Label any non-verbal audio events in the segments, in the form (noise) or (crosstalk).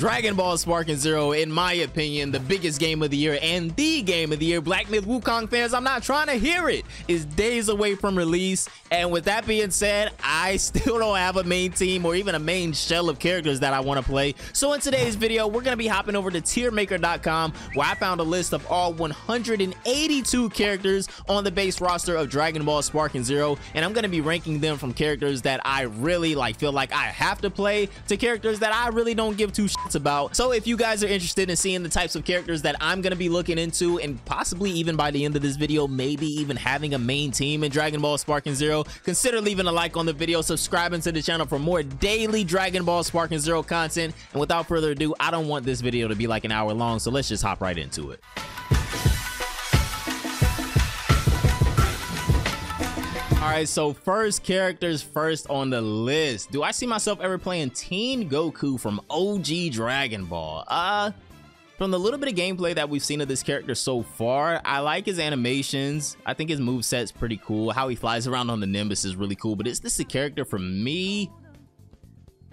Dragon Ball Sparking Zero, in my opinion, the biggest game of the year and the game of the year. Black Myth Wukong fans, I'm not trying to hear it, is days away from release. And with that being said, I still don't have a main team or even a main shell of characters that I want to play. So in today's video, we're going to be hopping over to tiermaker.com where I found a list of all 182 characters on the base roster of Dragon Ball Sparking Zero. And I'm going to be ranking them from characters that I really like feel like I have to play to characters that I really don't give two shits about. So if you guys are interested in seeing the types of characters that I'm going to be looking into and possibly even by the end of this video, maybe even having a main team in Dragon Ball Sparking Zero, consider leaving a like on the video, subscribing to the channel for more daily Dragon Ball Sparking Zero content. And without further ado, I don't want this video to be like an hour long, so let's just hop right into it. Right, so first characters first on the list. Do I see myself ever playing Teen Goku from OG Dragon Ball? Uh, from the little bit of gameplay that we've seen of this character so far, I like his animations. I think his move set's pretty cool. How he flies around on the Nimbus is really cool, but is this a character for me?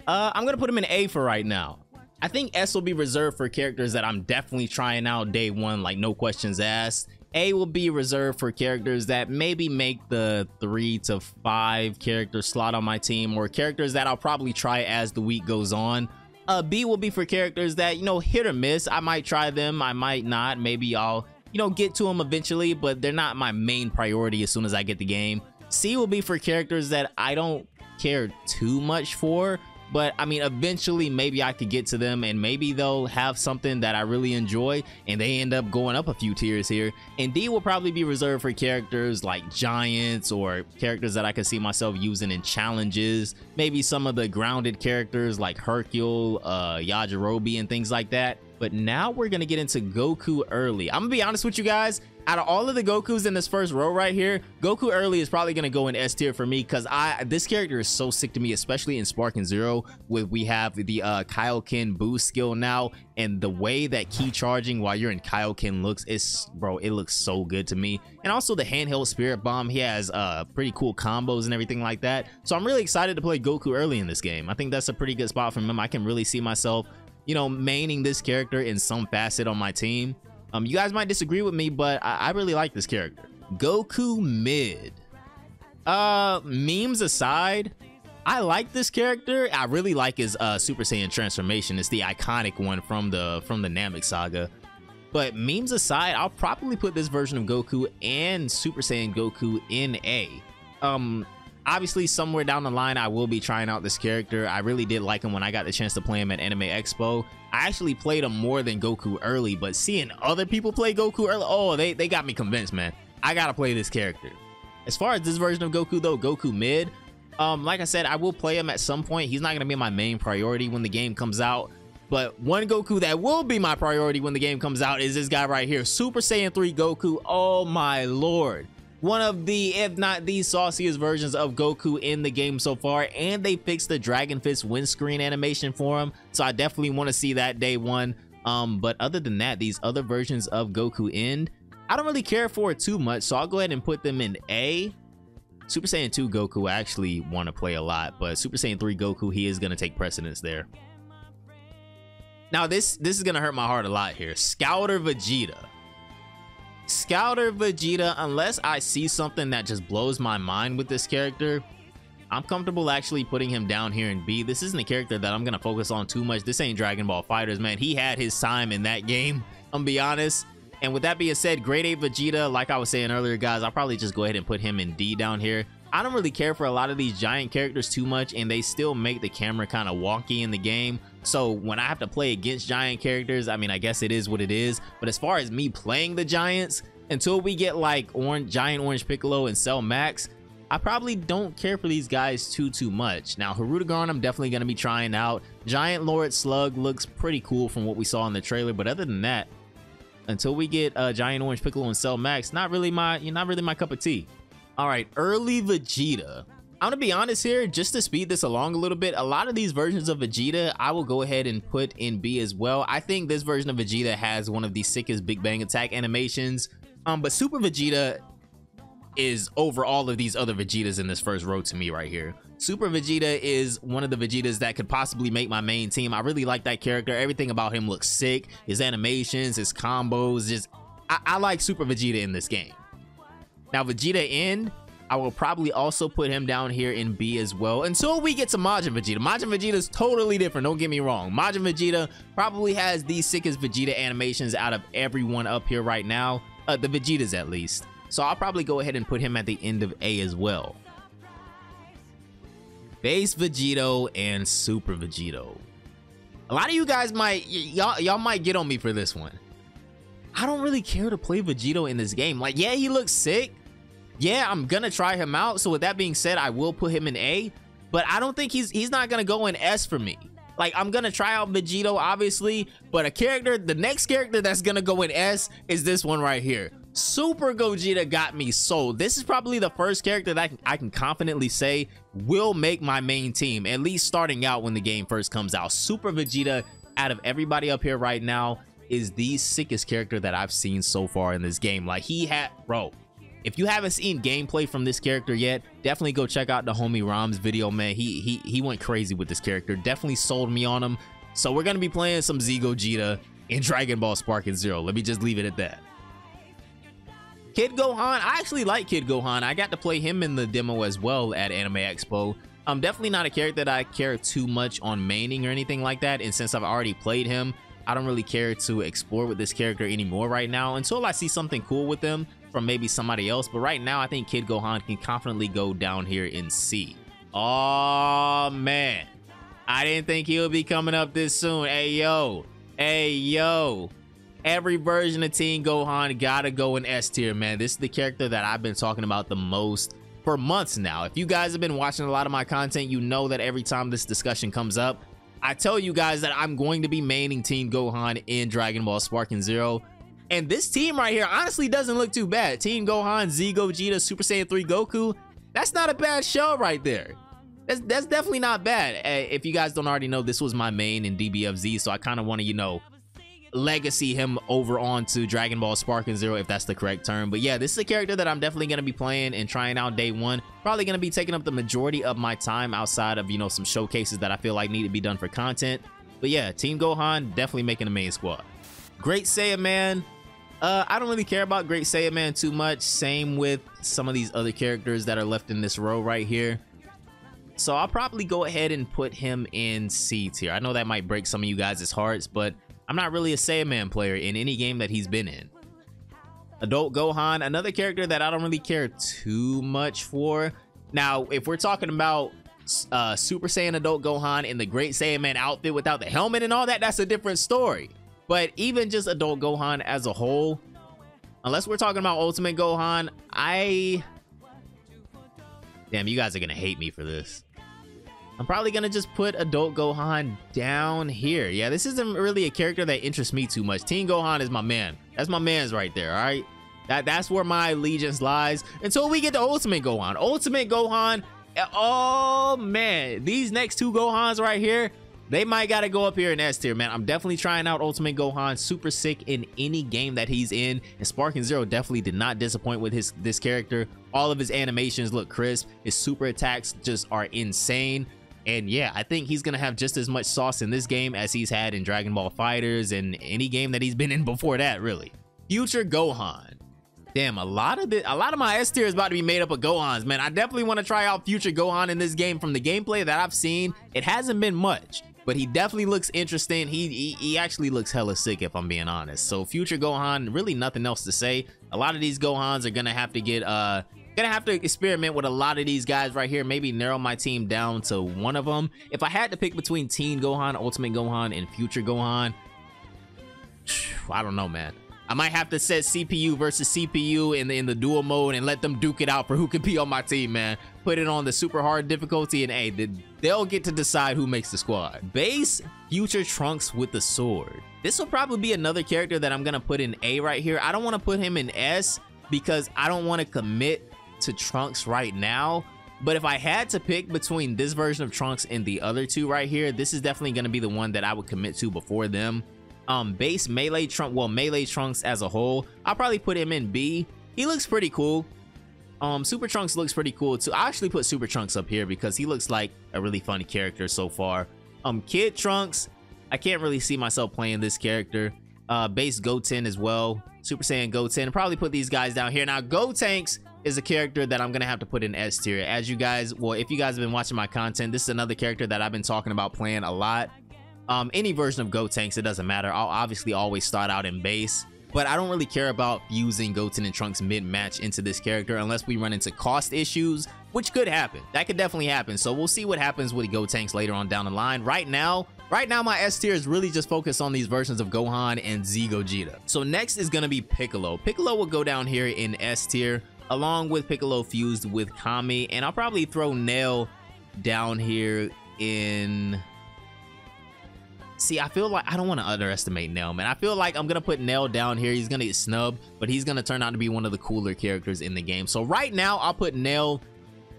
Uh, I'm gonna put him in A for right now. I think S will be reserved for characters that I'm definitely trying out day one, like no questions asked. A will be reserved for characters that maybe make the three to five character slot on my team or characters that I'll probably try as the week goes on. Uh, B will be for characters that, you know, hit or miss. I might try them, I might not. Maybe I'll, you know, get to them eventually, but they're not my main priority as soon as I get the game. C will be for characters that I don't care too much for, but I mean, eventually maybe I could get to them and maybe they'll have something that I really enjoy and they end up going up a few tiers here. And D will probably be reserved for characters like Giants or characters that I could see myself using in challenges. Maybe some of the grounded characters like Hercule, uh, Yajirobe and things like that. But now we're going to get into Goku early. I'm going to be honest with you guys out of all of the Gokus in this first row right here, Goku early is probably gonna go in S tier for me because I this character is so sick to me, especially in Sparking Zero, with we have the uh, Kaioken boost skill now, and the way that ki charging while you're in Kaioken looks is bro, it looks so good to me. And also the handheld Spirit Bomb, he has uh pretty cool combos and everything like that. So I'm really excited to play Goku early in this game. I think that's a pretty good spot for him. I can really see myself you know, maining this character in some facet on my team. Um, you guys might disagree with me, but I, I really like this character. Goku mid. Uh, memes aside, I like this character. I really like his uh, Super Saiyan transformation. It's the iconic one from the from the Namek saga. But memes aside, I'll probably put this version of Goku and Super Saiyan Goku in A. Um, obviously somewhere down the line I will be trying out this character. I really did like him when I got the chance to play him at Anime Expo. I actually played him more than Goku early, but seeing other people play Goku early, oh, they, they got me convinced, man. I gotta play this character. As far as this version of Goku though, Goku mid, um, like I said, I will play him at some point. He's not gonna be my main priority when the game comes out. But one Goku that will be my priority when the game comes out is this guy right here, Super Saiyan 3 Goku. Oh my lord one of the, if not the sauciest versions of Goku in the game so far, and they fixed the Dragon Fist windscreen animation for him, so I definitely want to see that day one. Um, but other than that, these other versions of Goku End, I don't really care for it too much, so I'll go ahead and put them in A. Super Saiyan 2 Goku I actually want to play a lot, but Super Saiyan 3 Goku, he is going to take precedence there. Now this this is going to hurt my heart a lot here. Scouter Vegeta. Scouter Vegeta, unless I see something that just blows my mind with this character, I'm comfortable actually putting him down here in B. This isn't a character that I'm going to focus on too much. This ain't Dragon Ball FighterZ, man. He had his time in that game, I'm be honest. And with that being said, Great Ape Vegeta, like I was saying earlier, guys, I'll probably just go ahead and put him in D down here. I don't really care for a lot of these giant characters too much, and they still make the camera kind of wonky in the game. So when I have to play against giant characters, I mean, I guess it is what it is. But as far as me playing the giants, until we get like orange, giant orange Piccolo and Cell Max, I probably don't care for these guys too, too much. Now, Hirudegarn, I'm definitely going to be trying out. Giant Lord Slug looks pretty cool from what we saw in the trailer, but other than that, until we get uh, Giant Orange Piccolo and Cell Max, not really my, not really my cup of tea. All right, early Vegeta. I'm gonna be honest here, just to speed this along a little bit, a lot of these versions of Vegeta, I will go ahead and put in B as well. I think this version of Vegeta has one of the sickest Big Bang Attack animations. Um, but Super Vegeta is over all of these other Vegetas in this first row to me right here. Super Vegeta is one of the Vegetas that could possibly make my main team. I really like that character. Everything about him looks sick. His animations, his combos, just I, I like Super Vegeta in this game. Now Vegeta End, I will probably also put him down here in B as well until we get to Majin Vegeta. Majin Vegeta is totally different, don't get me wrong. Majin Vegeta probably has the sickest Vegeta animations out of everyone up here right now, uh, the Vegetas at least. So I'll probably go ahead and put him at the end of A as well. Base Vegeto and Super Vegeto. A lot of you guys might, y'all y'all might get on me for this one. I don't really care to play Vegeto in this game. Like, yeah, he looks sick. Yeah, I'm gonna try him out. So with that being said, I will put him in A, but I don't think he's he's not gonna go in S for me. Like, I'm gonna try out Vegeto, obviously, but a character, the next character that's gonna go in S is this one right here. Super Gogeta got me sold. This is probably the first character that I can confidently say will make my main team, at least starting out when the game first comes out. Super Vegeta, out of everybody up here right now, is the sickest character that I've seen so far in this game. Like, he had, bro, if you haven't seen gameplay from this character yet, definitely go check out the homie Rom's video, man. He he he went crazy with this character. Definitely sold me on him. So we're gonna be playing some Z Gogeta in Dragon Ball Sparking Zero. Let me just leave it at that. Kid Gohan, I actually like Kid Gohan. I got to play him in the demo as well at Anime Expo. I'm definitely not a character that I care too much on maining or anything like that. And since I've already played him, I don't really care to explore with this character anymore right now until I see something cool with him from maybe somebody else. But right now, I think Kid Gohan can confidently go down here in C. Oh, man. I didn't think he would be coming up this soon. Hey, yo. Hey, yo. Every version of Teen Gohan gotta go in S tier, man. This is the character that I've been talking about the most for months now. If you guys have been watching a lot of my content, you know that every time this discussion comes up, I tell you guys that I'm going to be maining Teen Gohan in Dragon Ball Sparking Zero. And this team right here honestly doesn't look too bad. Teen Gohan, Z Gogeta, Super Saiyan 3 Goku. That's not a bad show right there. That's, that's definitely not bad. Uh, if you guys don't already know, this was my main in DBFZ, so I kind of want to, you know, legacy him over onto Dragon Ball Sparking Zero, if that's the correct term. But yeah, this is a character that I'm definitely going to be playing and trying out day one. Probably going to be taking up the majority of my time outside of, you know, some showcases that I feel like need to be done for content. But yeah, Teen Gohan definitely making the main squad. Great Saiyaman. Uh, I don't really care about Great Saiyaman too much. Same with some of these other characters that are left in this row right here. So I'll probably go ahead and put him in C tier. I know that might break some of you guys' hearts, but I'm not really a Saiyaman player in any game that he's been in. Adult Gohan, another character that I don't really care too much for. Now, if we're talking about uh, Super Saiyan Adult Gohan in the Great Saiyaman outfit without the helmet and all that, that's a different story. But even just Adult Gohan as a whole, unless we're talking about Ultimate Gohan, I... Damn, you guys are going to hate me for this. I'm probably gonna just put Adult Gohan down here. Yeah, this isn't really a character that interests me too much. Teen Gohan is my man. That's my man's right there, all right? That, that's where my allegiance lies until we get to Ultimate Gohan. Ultimate Gohan, oh man, these next two Gohans right here, they might gotta go up here in S tier, man. I'm definitely trying out Ultimate Gohan. Super sick in any game that he's in. And Sparking Zero definitely did not disappoint with his this character. All of his animations look crisp. His super attacks just are insane. And yeah, I think he's gonna have just as much sauce in this game as he's had in Dragon Ball FighterZ and any game that he's been in (laughs) before that, really. Future Gohan. Damn, a lot of the, a lot of my S tier is about to be made up of Gohans, man. I definitely want to try out Future Gohan in this game. From the gameplay that I've seen, it hasn't been much, but he definitely looks interesting. He, he, he actually looks hella sick, if I'm being honest. So Future Gohan, really nothing else to say. A lot of these Gohans are gonna have to get uh Gonna have to experiment with a lot of these guys right here. Maybe narrow my team down to one of them. If I had to pick between Teen Gohan, Ultimate Gohan, and Future Gohan, (sighs) I don't know, man. I might have to set CPU versus CPU in the in the duel mode and let them duke it out for who can be on my team, man. Put it on the super hard difficulty and hey, they'll get to decide who makes the squad. Base Future Trunks with the sword. This will probably be another character that I'm gonna put in A right here. I don't want to put him in S because I don't want to commit to Trunks right now. But if I had to pick between this version of Trunks and the other two right here, this is definitely going to be the one that I would commit to before them. Um, base Melee Trunks, well, Melee Trunks as a whole, I'll probably put him in B. He looks pretty cool. Um, Super Trunks looks pretty cool too. I actually put Super Trunks up here because he looks like a really funny character so far. Um, Kid Trunks, I can't really see myself playing this character. Uh, base Goten as well. Super Saiyan Goten. Probably put these guys down here. Now, Gotenks is a character that I'm gonna have to put in S tier. As you guys, well, if you guys have been watching my content, this is another character that I've been talking about playing a lot. Um, any version of Gotenks, it doesn't matter. I'll obviously always start out in base but I don't really care about fusing Goten and Trunks mid-match into this character unless we run into cost issues, which could happen. That could definitely happen. So we'll see what happens with Gotenks later on down the line. Right now, right now my S tier is really just focused on these versions of Gohan and Z Gogeta. So next is gonna be Piccolo. Piccolo will go down here in S tier along with Piccolo fused with Kami, and I'll probably throw Nail down here in See, I feel like I don't want to underestimate Nail, man. I feel like I'm gonna put Nail down here. He's gonna get snubbed, but he's gonna turn out to be one of the cooler characters in the game. So right now, I'll put Nail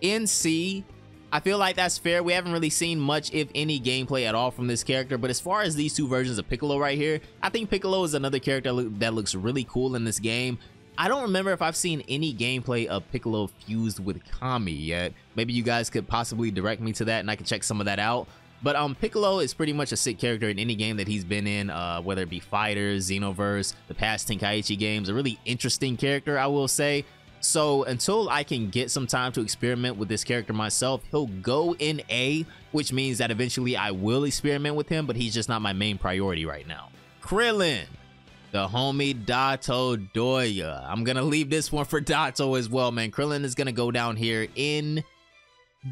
in C. I feel like that's fair. We haven't really seen much, if any, gameplay at all from this character. But as far as these two versions of Piccolo right here, I think Piccolo is another character that looks really cool in this game. I don't remember if I've seen any gameplay of Piccolo fused with Kami yet. Maybe you guys could possibly direct me to that and I can check some of that out. But um, Piccolo is pretty much a sick character in any game that he's been in, uh, whether it be Fighters, Xenoverse, the past Tenkaichi games. A really interesting character, I will say. So until I can get some time to experiment with this character myself, he'll go in A, which means that eventually I will experiment with him, but he's just not my main priority right now. Krillin, the homie Dato Doya. I'm gonna leave this one for Dato as well, man. Krillin is gonna go down here in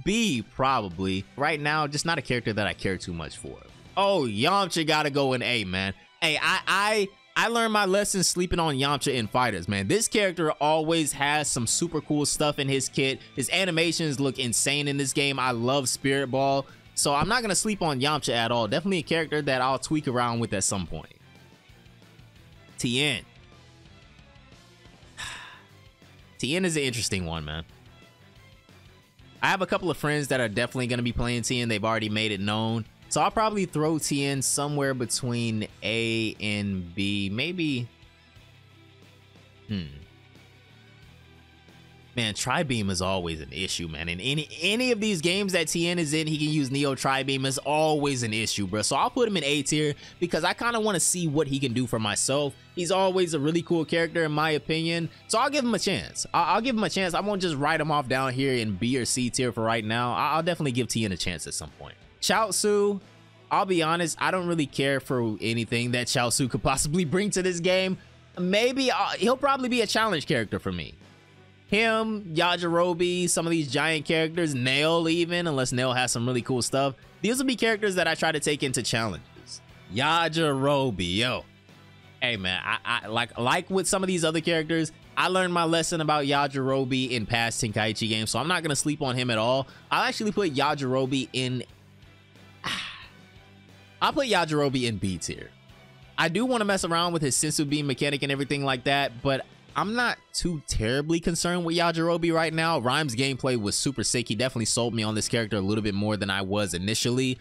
B, probably. Right now, just not a character that I care too much for. Oh, Yamcha gotta go in A, man. Hey, I, I, I learned my lesson sleeping on Yamcha in Fighters, man. This character always has some super cool stuff in his kit. His animations look insane in this game. I love Spirit Ball. So I'm not gonna sleep on Yamcha at all. Definitely a character that I'll tweak around with at some point. Tien. (sighs) Tien is an interesting one, man. I have a couple of friends that are definitely going to be playing Tien. They've already made it known. So I'll probably throw Tien somewhere between A and B. Maybe. Hmm. Man, Tri-Beam is always an issue, man. In any any of these games that Tien is in, he can use Neo Tri-Beam is always an issue, bro. So I'll put him in A tier because I kind of want to see what he can do for myself. He's always a really cool character in my opinion. So I'll give him a chance. I'll, I'll give him a chance. I won't just write him off down here in B or C tier for right now. I'll definitely give Tien a chance at some point. Chaozu, I'll be honest, I don't really care for anything that Chaozu could possibly (laughs) bring to this game. Maybe uh, he'll probably be a challenge character for me him, Yajirobe, some of these giant characters, Nail even, unless Nail has some really cool stuff. These will be characters that I try to take into challenges. Yajirobe, yo. Hey man, I, I like like with some of these other characters, I learned my lesson about Yajirobe in past Tenkaichi games, so I'm not gonna sleep on him at all. I'll actually put Yajirobe in. (sighs) I'll put Yajirobe in B tier. I do want to mess around with his senzu bean mechanic and everything like that, but I'm not too terribly concerned with Yajirobe right now. Rhyme's gameplay was super sick. He definitely sold me on this character a little bit more than I was initially.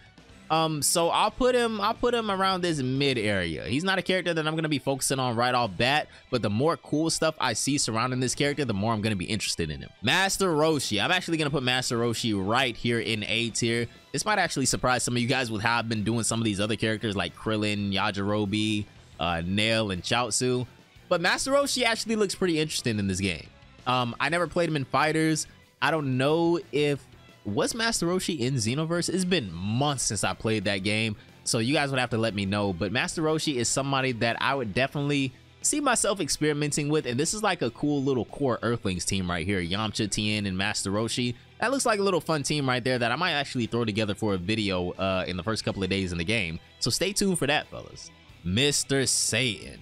Um, so I'll put him, I'll put him around this mid area. He's not a character that I'm gonna be focusing on right off bat, but the more cool stuff I see surrounding this character, the more I'm gonna be interested in him. Master Roshi. I'm actually gonna put Master Roshi right here in A tier. This might actually surprise some of you guys with how I've been doing some of these other characters like Krillin, Yajirobe, uh, Nail, and Chaozu. But Master Roshi actually looks pretty interesting in this game. Um, I never played him in Fighters. I don't know if was Master Roshi in Xenoverse. It's been months since I played that game, so you guys would have to let me know. But Master Roshi is somebody that I would definitely see myself experimenting with, and this is like a cool little core Earthlings team right here. Yamcha, Tien, and Master Roshi. That looks like a little fun team right there that I might actually throw together for a video uh, in the first couple of days in the game. So stay tuned for that, fellas. Mr. Satan.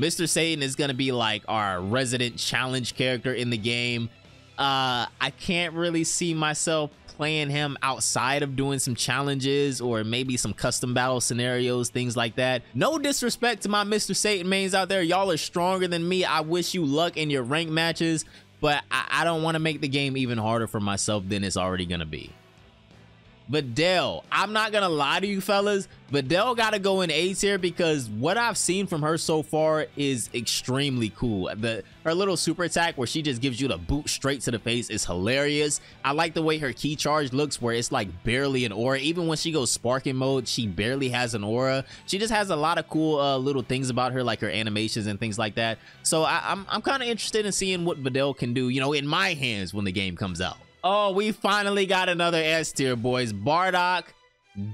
Mr. Satan is going to be like our resident challenge character in the game. Uh, I can't really see myself playing him outside of doing some challenges or maybe some custom battle scenarios, things like that. No disrespect to my Mr. Satan mains out there. Y'all are stronger than me. I wish you luck in your rank matches, but I, I don't want to make the game even harder for myself than it's already going to be. Videl, I'm not gonna lie to you fellas, Videl gotta go in A tier because what I've seen from her so far is extremely cool. The her little super attack where she just gives you the boot straight to the face is hilarious. I like the way her ki charge looks where it's like barely an aura. Even when she goes sparking mode, she barely has an aura. She just has a lot of cool uh, little things about her, like her animations and things like that. So I, I'm I'm kind of interested in seeing what Videl can do, you know, in my hands when the game comes out. Oh, we finally got another S tier, boys. Bardock,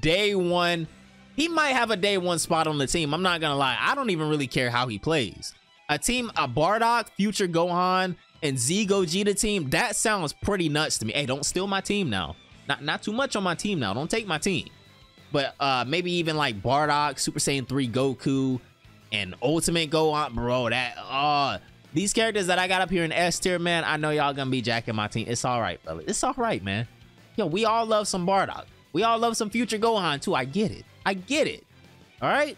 day one. He might have a day one spot on the team. I'm not gonna lie. I don't even really care how he plays. A team, a Bardock, Future Gohan, and Z Gogeta team, that sounds pretty nuts to me. Hey, don't steal my team now. Not not too much on my team now. Don't take my team. But uh maybe even like Bardock, Super Saiyan 3 Goku, and Ultimate Gohan, bro. That uh these characters that I got up here in S tier, man, I know y'all gonna be jacking my team. It's all right, fella. It's all right, man. Yo, we all love some Bardock. We all love some future Gohan too. I get it. I get it. All right.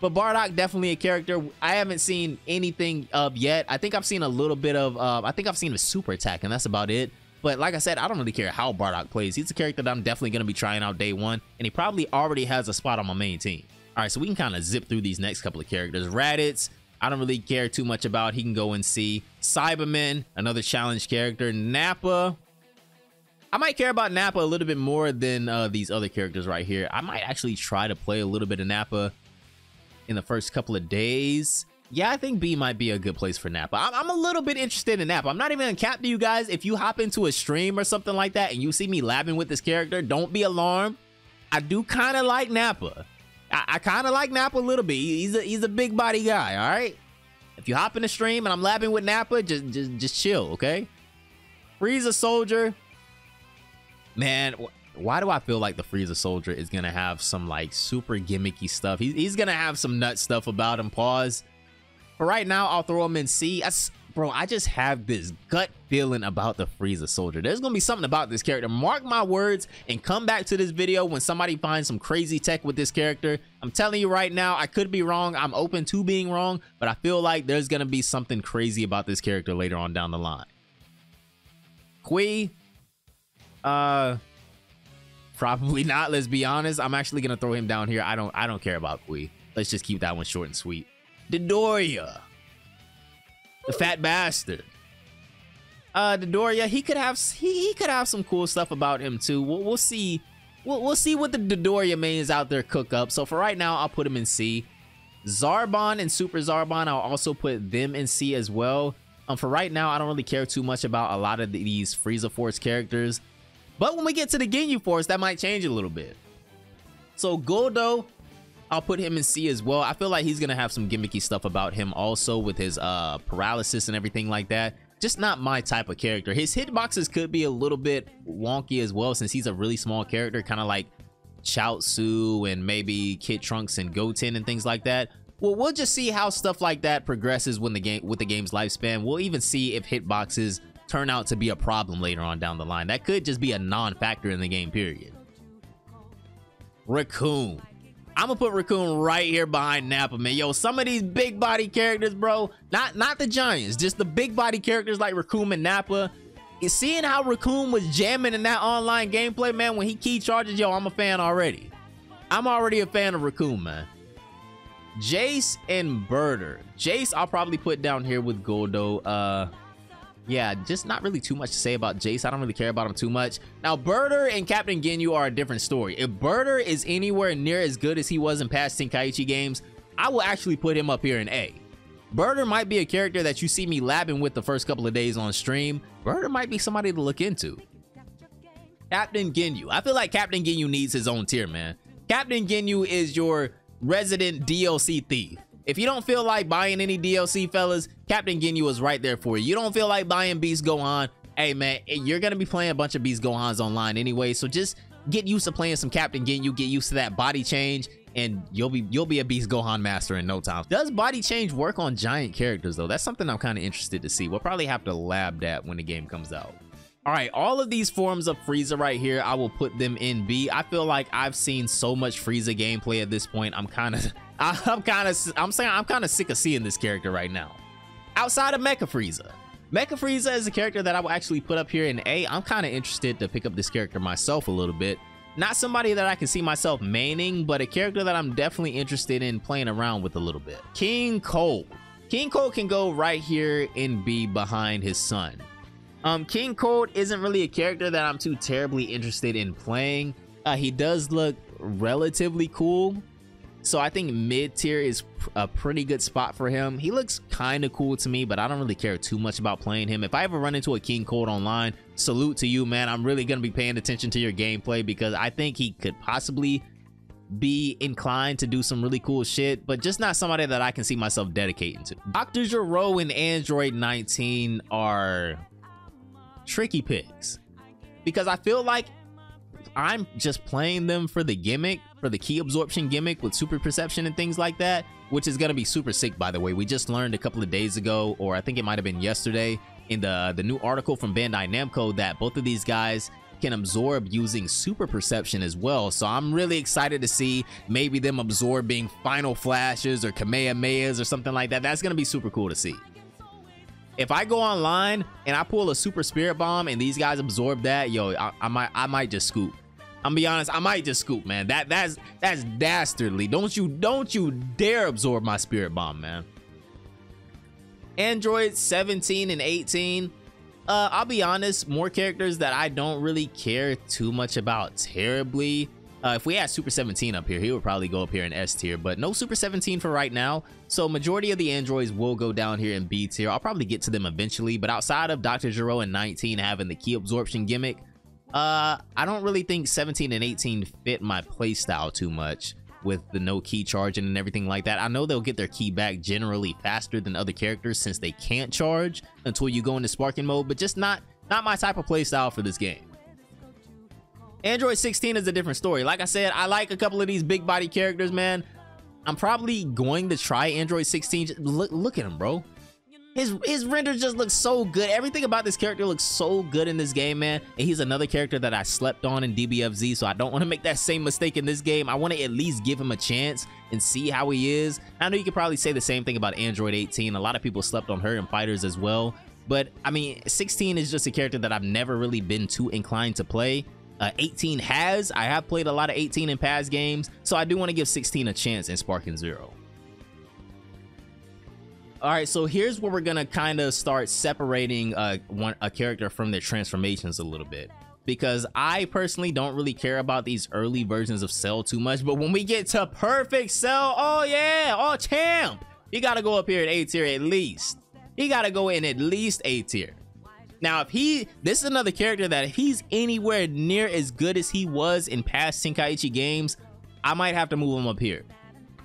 But Bardock definitely a character I haven't seen anything of yet. I think I've seen a little bit of. Uh, I think I've seen a super attack, and that's about it. But like I said, I don't really care how Bardock plays. He's a character that I'm definitely going to be trying out day one, and he probably already has a spot on my main team. All right, so we can kind of zip through these next couple of characters. Raditz, I don't really care too much about. He can go and see. Saibaman, another challenge character. Nappa. I might care about Nappa a little bit more than uh, these other characters right here. I might actually try to play a little bit of Nappa in the first couple of days. Yeah, I think B might be a good place for Nappa. I'm, I'm a little bit interested in Nappa. I'm not even gonna cap to you guys. If you hop into a stream or something like that and you see me labbing with this character, don't be alarmed. I do kind of like Nappa. I, I kind of like Nappa a little bit. He's a he's a big body guy. All right. If you hop in the stream and I'm labbing with Nappa, just just just chill, okay? Frieza Soldier. Man, why do I feel like the Frieza Soldier is gonna have some like super gimmicky stuff? He's he's gonna have some nut stuff about him. Pause. But right now, I'll throw him in C. That's bro, I just have this gut feeling about the Frieza Soldier. There's gonna be something about this character. Mark my words and come back to this video when somebody finds some crazy tech with this character. I'm telling you right now, I could be wrong. I'm open to being wrong, but I feel like there's gonna be something crazy about this character later on down the line. Cui, uh, probably (laughs) not. Let's be honest. I'm actually gonna throw him down here. I don't, I don't care about Cui. Let's just keep that one short and sweet. Dodoria. The fat bastard. Uh, Dodoria, he could have he, he could have some cool stuff about him too. We'll, we'll see. We'll, we'll see what the Dodoria mains out there cook up. So for right now, I'll put him in C. Zarbon and Super Zarbon, I'll also put them in C as well. Um, for right now, I don't really care too much about a lot of these Frieza Force characters. But when we get to the Ginyu Force, that might change a little bit. So Guldo, I'll put him in C as well. I feel like he's gonna have some gimmicky stuff about him also with his uh paralysis and everything like that. Just not my type of character. His hitboxes could be a little bit wonky as well since he's a really small character, kind of like Chaozu and maybe Kid Trunks and Goten and things like that. Well, we'll just see how stuff like that progresses when the game with the game's lifespan. We'll even see if hitboxes turn out to be a problem later on down the line. That could just be a non-factor in the game, period. Recoome. I'm gonna put Recoome right here behind Nappa, man. Yo, some of these big body characters, bro, not not the Giants, just the big body characters like Recoome and Nappa. Seeing how Recoome was jamming in that online gameplay, man, when he ki charges, yo, I'm a fan already. I'm already a fan of Recoome, man. Jeice and Burter. Jeice, I'll probably put down here with Guldo. Uh, yeah, just not really too much to say about Jeice. I don't really care about him too much. Now, Burter and Captain Ginyu are a different story. If Burter is anywhere near as good as he was in past Tenkaichi games, I will actually put him up here in A. Burter might be a character that you see me labbing with the first couple of days on stream. Burter might be somebody to look into. Captain Ginyu. I feel like Captain Ginyu needs his own tier, man. Captain Ginyu is your resident DLC thief. If you don't feel like buying any DLC, fellas, Captain Ginyu is right there for you. You don't feel like buying Beast Gohan, hey man, eh, you're gonna be playing a bunch of Beast Gohans online anyway, so just get used to playing some Captain Ginyu, get used to that body change, and you'll be you'll be a Beast Gohan master in no time. Does body change work on giant characters though? That's something I'm kind of interested to see. We'll probably have to lab that when the game comes out. All right, all of these forms of Frieza right here, I will put them in B. I feel like I've seen so much Frieza gameplay at this point. I'm kind of, I'm kind of, I'm saying I'm kind of sick of seeing this character right now. Outside of Mecha Frieza. Mecha Frieza is a character that I will actually put up here in A. I'm kind of interested to pick up this character myself a little bit. not somebody that I can see myself maining, but a character that I'm definitely interested in playing around with a little bit. King Cold. King Cold can go right here and be behind his son. Um, King Cold isn't really a character that I'm too terribly interested in playing. Uh, he does look relatively cool, so I think mid tier is a pretty good spot for him. He looks kind of cool to me, but I don't really care too much about playing him. If I ever run into a King Cold online, salute to you, man. I'm really going to be paying attention to your gameplay because I think he could possibly be inclined to do some really cool shit, but just not somebody that I can see myself dedicating to. Dr. Gero and Android 19 are tricky picks because I feel like I'm just playing them for the gimmick, for the ki absorption gimmick with super perception and things like that, which is gonna be super sick by the way. We just learned a couple of days ago, or I think it might have been yesterday, in the, the new article from Bandai Namco that both of these guys can absorb using super perception as well. So I'm really excited to see maybe them absorbing final flashes or Kamehamehas or something like that. That's gonna be super cool to see if I go online and I pull a super spirit bomb and these guys absorb that, yo, I, I might I might just scoop. I'm be honest, I might just scoop, man. That that's that's dastardly. Don't you don't you dare absorb my spirit bomb, man. Android 17 and 18. Uh, I'll be honest, more characters that I don't really care too much about terribly. Uh, if we had Super 17 up here, he would probably go up here in S tier, but no Super 17 for right now. So majority of the androids will go down here in B tier. I'll probably get to them eventually, but outside of Dr. Gero and 19 having the ki absorption gimmick, uh, I don't really think 17 and 18 fit my playstyle too much with the no ki charging and everything like that. I know they'll get their ki back generally faster than other characters since they can't charge until you go into sparking mode, but just not not my type of playstyle for this game. Android 16 is a different story. Like I said, I like a couple of these big body characters, man. I'm probably going to try Android 16. Just look, look at him, bro. His his render just looks so good. Everything about this character looks so good in this game, man. And he's another character that I slept on in DBFZ, so I don't want to make that same mistake in this game. I want to at least give him a chance and see how he is. I know you could probably say the same thing about Android 18. A lot of people slept on her in Fighters as well. But, I mean, 16 is just a character that I've never really been too inclined to play. Uh, 18 has. I have played a lot of 18 in past games, so I do want to give 16 a chance in Sparking Zero. All right, so here's where we're gonna kind of start separating uh, one a character from their transformations a little bit because I personally don't really care about these early versions of Cell too much. But when we get to Perfect Cell, oh yeah, oh champ, you gotta go up here at A tier at least. He gotta go in at least A tier. Now, if he, this is another character that if he's anywhere near as good as he was in past Tenkaichi games, I might have to move him up here.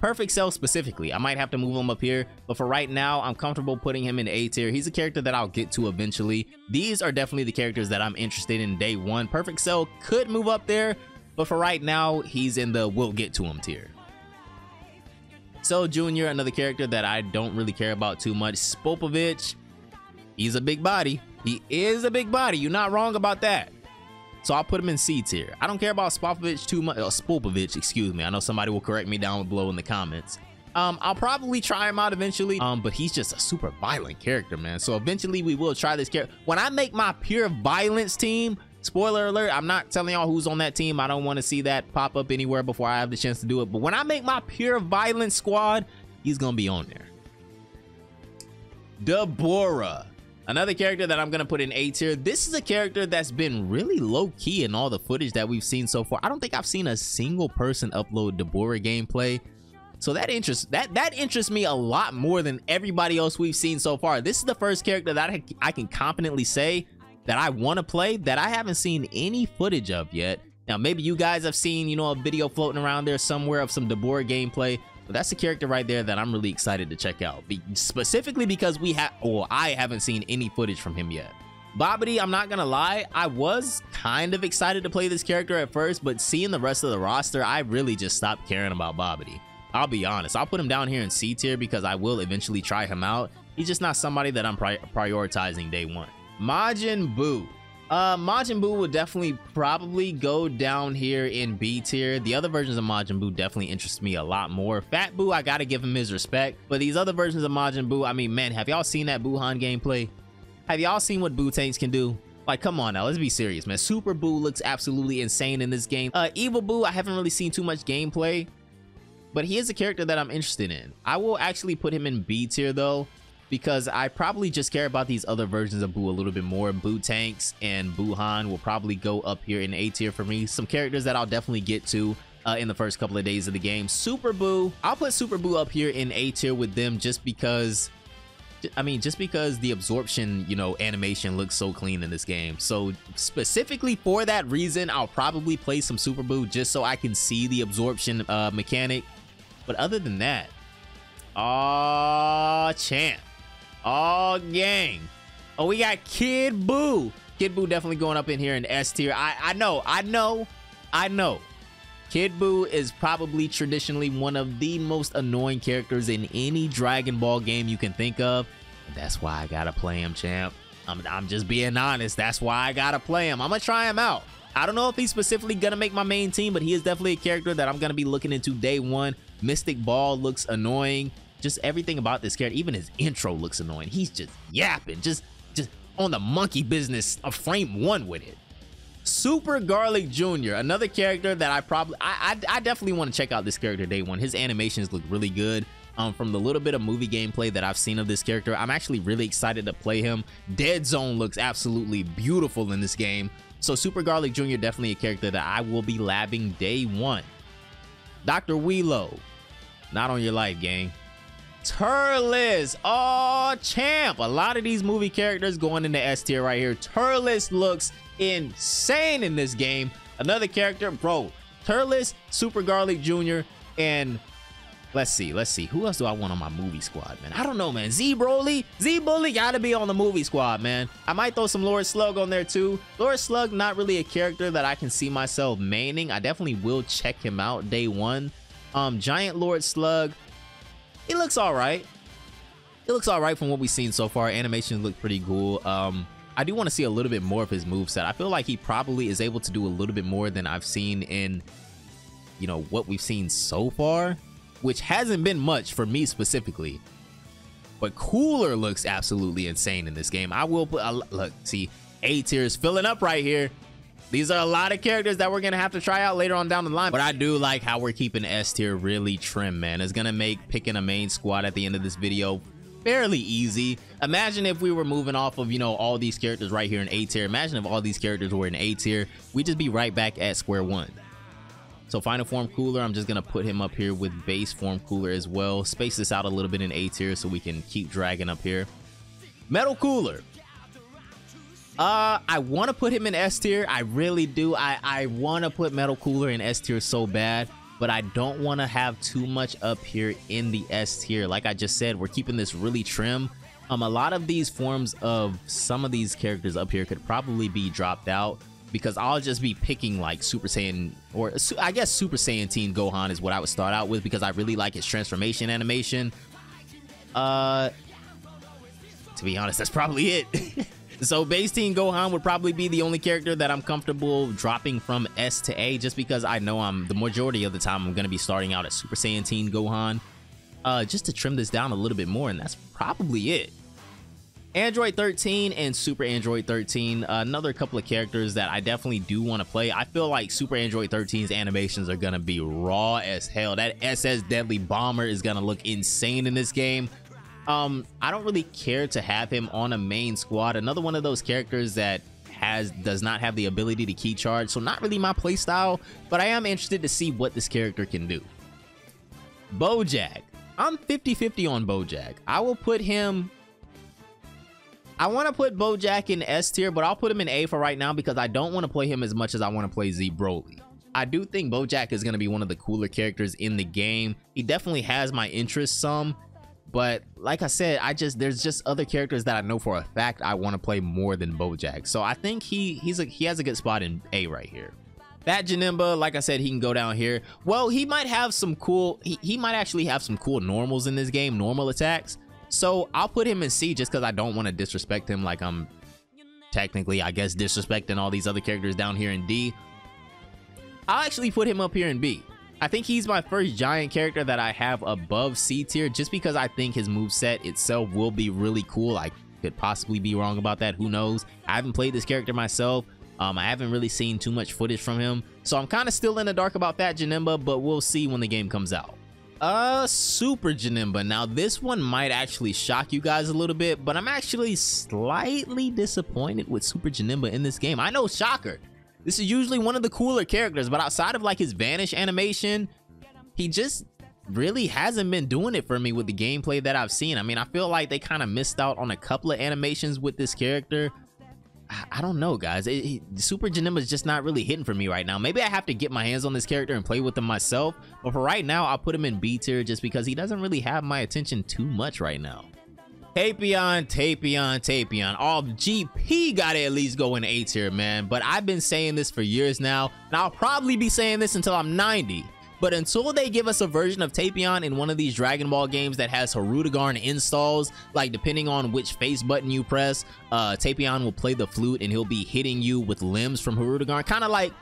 Perfect Cell specifically, I might have to move him up here, but for right now, I'm comfortable putting him in A tier. He's a character that I'll get to eventually. These are definitely the characters that I'm interested in day one. Perfect Cell could move up there, but for right now, he's in the we'll get to him tier. Cell Jr., another character that I don't really care about too much. Spopovich, he's a big body. He is a big body. You're not wrong about that. So I'll put him in C tier. I don't care about Spopovich too much. Uh, Spopovich, excuse me. I know somebody will correct me down below in the comments. Um, I'll probably try him out eventually. Um, but he's just a super violent character, man. So eventually we will try this character. When I make my pure violence team, spoiler alert, I'm not telling y'all who's on that team. I don't want to see that pop up anywhere before I have the chance to do it. But when I make my pure violence squad, he's gonna be on there. Dabura. Another character that I'm going to put in A tier. This is a character that's been really low key in all the footage that we've seen so far. I don't think I've seen a single person upload Dabura gameplay. So that interests that that interests me a lot more than everybody else we've seen so far. This is the first character that I, I can confidently say that I want to play that I haven't seen any footage of yet. Now maybe you guys have seen, you know, a video floating around there somewhere of some Dabura gameplay. That's a character right there that I'm really excited to check out. Be specifically because we have, or I haven't seen any footage from him yet. Babidi, I'm not gonna lie, I was kind of excited to play this character at first, but seeing the rest of the roster, I really just stopped caring about Babidi. I'll be honest, I'll put him down here in C tier because I will eventually try him out. He's just not somebody that I'm pri prioritizing day one. Majin Buu. Uh, Majin Buu would definitely probably go down here in B tier. The other versions of Majin Buu definitely interest me a lot more. Fat Buu, I gotta give him his respect. But these other versions of Majin Buu, I mean, man, have y'all seen that Buuhan gameplay? Have y'all seen what Buutenks can do? Like, come on now, let's be serious, man. Super Buu looks absolutely insane in this game. Uh, Evil Buu, I haven't really seen too much gameplay, but he is a character that I'm interested in. I will actually put him in B tier though, because I probably just care about these other versions of Buu a little bit more. Buutenks and Buuhan will probably go up here in A tier for me. Some characters that I'll definitely get to uh, in the first couple of days of the game. Super Buu, I'll put Super Buu up here in A tier with them just because I mean, just because the absorption, you know, animation looks so clean in this game. So specifically for that reason, I'll probably play some Super Buu just so I can see the absorption uh, mechanic. But other than that, oh champ, oh gang, oh we got Kid Buu. Kid Buu definitely going up in here in S tier. I I know, I know, I know. Kid Buu is probably traditionally one of the most annoying characters in any Dragon Ball game you can think of. And that's why I gotta play him, champ. I'm, I'm just being honest. That's why I gotta play him. I'm gonna try him out. I don't know if he's specifically gonna make my main team, but he is definitely a character that I'm gonna be looking into day one. Mystic Ball looks annoying. Just everything about this character, even his intro looks annoying. He's just yapping, just just on the monkey business of frame one with it. Super Garlic Jr., another character that I probably, I, I, I definitely want to check out this character day one. His animations look really good. Um, from the little bit of movie gameplay that I've seen of this character, I'm actually really excited to play him. Dead Zone looks absolutely beautiful in this game. So Super Garlic Jr. definitely a character that I will be labbing day one. Dr. Wheelo, not on your life, gang. Turles, oh champ. A lot of these movie characters going into S tier right here. Turles looks insane in this game. Another character, bro. Turles, Super Garlic Jr., and let's see, let's see. Who else do I want on my movie squad, man? I don't know, man. Z Broly, Z Broly gotta be on the movie squad, man. I might throw some Lord Slug on there too. Lord Slug, not really a character that I can see myself maining. I definitely will check him out day one. Um, Giant Lord Slug, he looks all right. It looks all right from what we've seen so far. Animations look pretty cool. Um, I do want to see a little bit more of his move set. I feel like he probably is able to do a little bit more than I've seen in, you know, what we've seen so far, which hasn't been much for me specifically. But Cooler looks absolutely insane in this game. I will put, uh, look, see, A tier is filling up right here. These are a lot of characters that we're going to have to try out later on down the line. But I do like how we're keeping S tier really trim, man. It's going to make picking a main squad at the end of this video fairly easy. Imagine if we were moving off of, you know, all these characters right here in A tier. Imagine if all these characters were in A tier. We'd just be right back at square one. So final form cooler, I'm just going to put him up here with base form cooler as well. Space this out a little bit in A tier so we can keep dragging up here. Metal cooler. Uh, I want to put him in S tier. I really do. I, I want to put Metal Cooler in S tier so bad but I don't want to have too much up here in the S tier. Like I just said, we're keeping this really trim. Um, a lot of these forms of some of these characters up here could probably be dropped out because I'll just be picking like Super Saiyan or I guess Super Saiyan Teen Gohan is what I would start out with because I really like his transformation animation. Uh, to be honest, that's probably it. (laughs) So base Teen Gohan would probably be the only character that I'm comfortable dropping from S to A just because I know I'm the majority of the time I'm going to be starting out at Super Saiyan Teen Gohan. Uh, just to trim this down a little bit more and that's probably it. Android 13 and Super Android 13, uh, another couple of characters that I definitely do want to play. I feel like Super Android 13's animations are going to be raw as hell. That SS Deadly Bomber is going to look insane in this game. Um, I don't really care to have him on a main squad. Another one of those characters that has does not have the ability to ki charge, so not really my playstyle, but I am interested to see what this character can do. Bojack. I'm 50-50 on Bojack. I will put him I want to put Bojack in S tier, but I'll put him in A for right now because I don't want to play him as much as I want to play Z Broly. I do think Bojack is going to be one of the cooler characters in the game. He definitely has my interest some, but like I said, I just there's just other characters that I know for a fact I want to play more than Bojack. So I think he he's a he has a good spot in A right here. That Janemba, like I said, he can go down here. Well, he might have some cool, he, he might actually have some cool normals in this game, normal attacks. So I'll put him in C just because I don't want to disrespect him like I'm technically, I guess, disrespecting all these other characters down here in D. I'll actually put him up here in B. I think he's my first giant character that I have above C tier just because I think his move set itself will be really cool. I could possibly be wrong about that. Who knows? I haven't played this character myself. Um, I haven't really seen too much footage from him. So I'm kind of still in the dark about that Janemba, but we'll see when the game comes out. Uh, Super Janemba. Now, this one might actually shock you guys a little bit, but I'm actually slightly disappointed with Super Janemba in this game. I know, shocker. This is usually one of the cooler characters, but outside of like his vanish animation, he just really hasn't been doing it for me with the gameplay that I've seen. I mean, I feel like they kind of missed out on a couple of animations with this character. I don't know, guys. It, it, Super Janemba is just not really hitting for me right now. Maybe I have to get my hands on this character and play with him myself. But for right now, I'll put him in B tier just because he doesn't really have my attention too much right now. Tapion, Tapion, Tapion. All GP gotta at least go in A tier, man. But I've been saying this for years now, and I'll probably be saying this until I'm 90. But until they give us a version of Tapion in one of these Dragon Ball games that has Hirudegarn installs, like depending on which face button you press, uh, Tapion will play the flute and he'll be hitting you with limbs from Hirudegarn, kind of like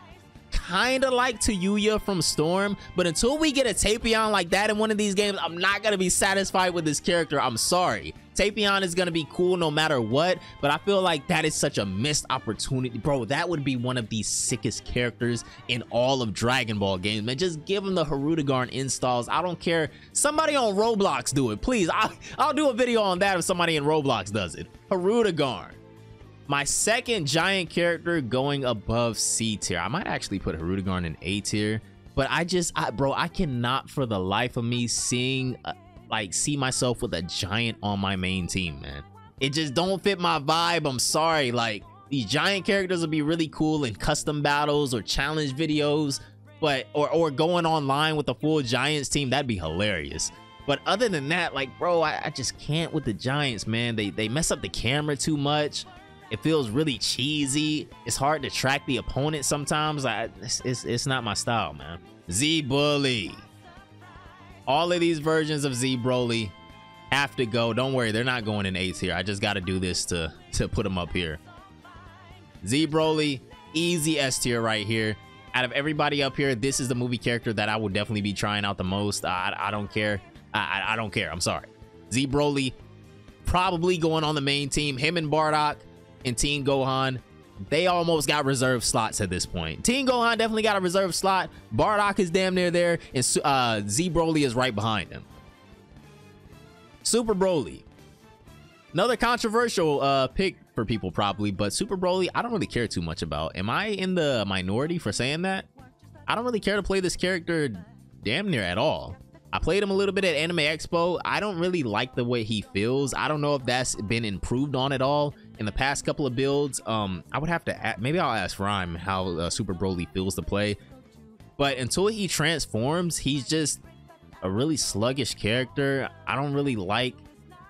kind of like Yuya from Storm, but until we get a Tapion like that in one of these games, I'm not going to be satisfied with this character. I'm sorry. Tapion is going to be cool no matter what, but I feel like that is such a missed opportunity. Bro, that would be one of the sickest characters in all of Dragon Ball games, man. Just give him the Hirudegarn installs. I don't care. Somebody on Roblox do it, please. I'll, I'll do a video on that if somebody in Roblox does it. Hirudegarn. My second giant character going above C tier. I might actually put Hirudegarn in A tier, but I just, I, bro, I cannot for the life of me seeing, uh, like, see myself with a giant on my main team, man. It just don't fit my vibe. I'm sorry. Like, these giant characters would be really cool in custom battles or challenge videos, but, or, or going online with a full Giants team. That'd be hilarious. But other than that, like, bro, I, I just can't with the Giants, man. They, they mess up the camera too much. It feels really cheesy. It's hard to track the opponent sometimes. I, it's, it's, it's not my style, man. Z Broly. All of these versions of Z Broly have to go. Don't worry, they're not going in eights here. I just got to do this to, to put them up here. Z Broly, easy S tier right here. Out of everybody up here, this is the movie character that I will definitely be trying out the most. I, I don't care. I, I, I don't care. I'm sorry. Z Broly, probably going on the main team. Him and Bardock and Teen Gohan, they almost got reserve slots at this point. Teen Gohan definitely got a reserve slot. Bardock is damn near there, and uh, Z Broly is right behind him. Super Broly. Another controversial uh, pick for people probably, but Super Broly, I don't really care too much about. Am I in the minority for saying that? I don't really care to play this character damn near at all. I played him a little bit at Anime Expo. I don't really like the way he feels. I don't know if that's been improved on at all in the past couple of builds. Um, I would have to maybe I'll ask Rhyme how uh, Super Broly feels to play. But until he transforms, he's just a really sluggish character. I don't really like.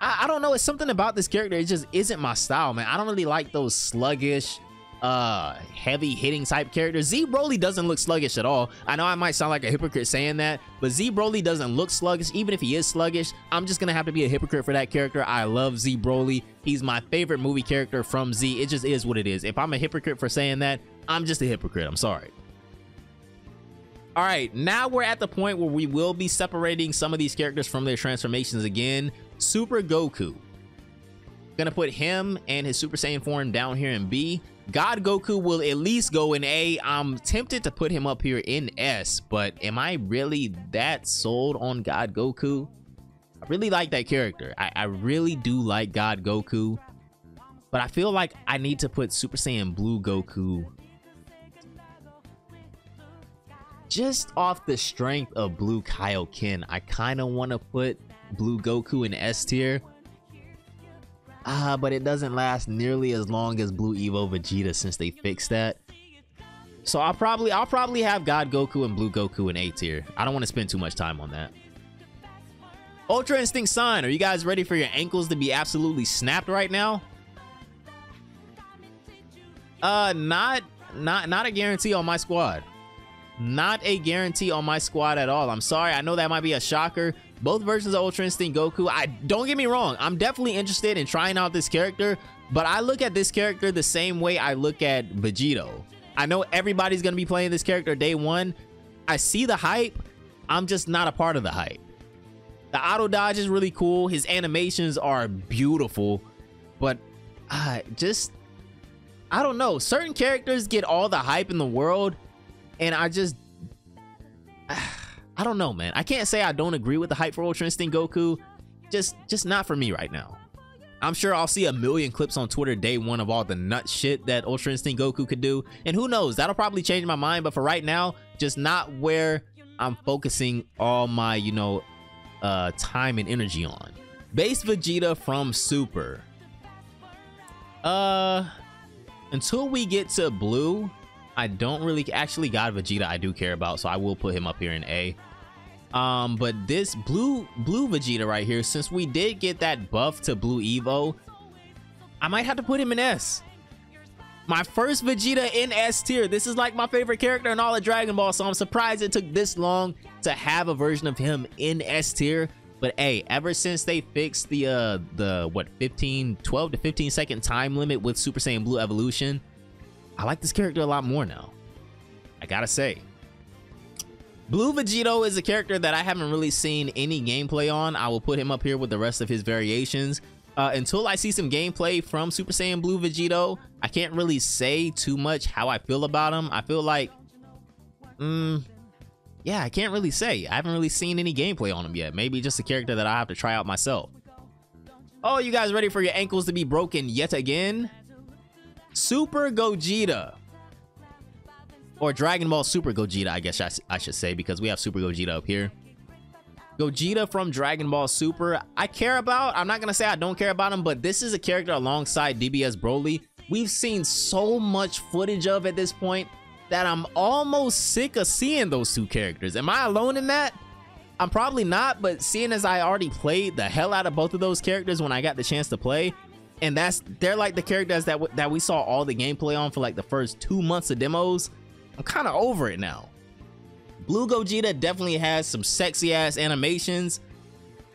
I, I don't know. It's something about this character. It just isn't my style, man. I don't really like those sluggish uh heavy hitting type character. Z broly doesn't look sluggish at all. I know i might sound like a hypocrite saying that but z broly doesn't look sluggish. Even if he is sluggish i'm just gonna have to be a hypocrite for that character. I love z broly. He's my favorite movie character from z. It just is what it is. If i'm a hypocrite for saying that i'm just a hypocrite. I'm sorry. All right now we're at the point where we will be separating some of these characters from their transformations again. Super goku. Gonna put him and his super saiyan form down here in b God Goku will at least go in A. I'm tempted to put him up here in S, but am I really that sold on God Goku? I really like that character. I, I really do like God Goku, but I feel like I need to put Super Saiyan Blue Goku just off the strength of Blue Kaioken. I kind of want to put Blue Goku in S tier Ah, uh, but it doesn't last nearly as long as Blue Evo Vegeta since they fixed that. So I'll probably I'll probably have God Goku and Blue Goku in A tier. I don't want to spend too much time on that. Ultra Instinct Sign, are you guys ready for your ankles to be absolutely snapped right now? Uh, not not not a guarantee on my squad. Not a guarantee on my squad at all. I'm sorry. I know that might be a shocker, both versions of Ultra Instinct Goku. I don't get me wrong, I'm definitely interested in trying out this character, but I look at this character the same way I look at Vegito. I know everybody's gonna be playing this character day one. I see the hype. I'm just not a part of the hype. The auto dodge is really cool. His animations are beautiful. but uh, just I don't know. Certain characters get all the hype in the world, and I just (sighs) I don't know, man. I can't say I don't agree with the hype for Ultra Instinct Goku. Just just not for me right now. I'm sure I'll see a million clips on Twitter day one of all the nut shit that Ultra Instinct Goku could do. And who knows, that'll probably change my mind. But for right now, just not where I'm focusing all my, you know, uh, time and energy on. Base Vegeta from Super. Uh, until we get to Blue, I don't really actually God Vegeta I do care about, so I will put him up here in A. Um, but this blue blue Vegeta right here, since we did get that buff to Blue Evo, I might have to put him in S. My first Vegeta in S tier. This is like my favorite character in all of Dragon Ball, so I'm surprised it took this long to have a version of him in S tier. But hey, ever since they fixed the uh the what 15 12 to 15 second time limit with Super Saiyan Blue Evolution, I like this character a lot more now. I gotta say. Blue Vegito is a character that I haven't really seen any gameplay on. I will put him up here with the rest of his variations. Uh, until I see some gameplay from Super Saiyan Blue Vegito, I can't really say too much how I feel about him. I feel like, mm, yeah, I can't really say. I haven't really seen any gameplay on him yet. Maybe just a character that I have to try out myself. Oh, you guys ready for your ankles to be broken yet again? Super Gogeta or Dragon Ball Super Gogeta, I guess I, I should say, because we have Super Gogeta up here. Gogeta from Dragon Ball Super, I care about. I'm not going to say I don't care about him, but this is a character alongside DBS Broly. We've seen so much footage of at this point that I'm almost sick of seeing those two characters. Am I alone in that? I'm probably not, but seeing as I already played the hell out of both of those characters when I got the chance to play, and that's they're like the characters that that we saw all the gameplay on for like the first two months of demos I'm kind of over it now. Blue Gogeta definitely has some sexy ass animations,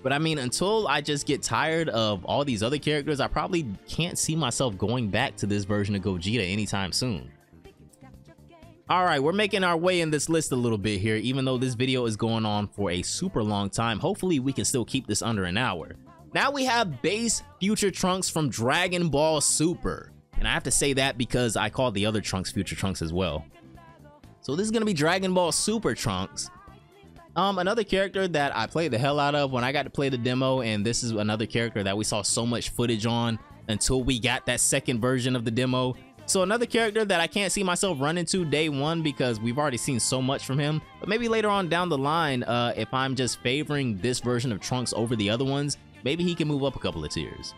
but I mean, until I just get tired of all these other characters, I probably can't see myself going back to this version of Gogeta anytime soon. All right, we're making our way in this list a little bit here, even though this video is going on for a super long time. Hopefully we can still keep this under an hour. Now we have base Future Trunks from Dragon Ball Super. And I have to say that because I called the other Trunks Future Trunks as well. So this is gonna be Dragon Ball Super Trunks. Um, another character that I played the hell out of when I got to play the demo, and this is another character that we saw so much footage on until we got that second version of the demo. So another character that I can't see myself running to day one because we've already seen so much from him. But maybe later on down the line, uh, if I'm just favoring this version of Trunks over the other ones, maybe he can move up a couple of tiers.